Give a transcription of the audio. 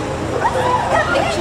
Come, here.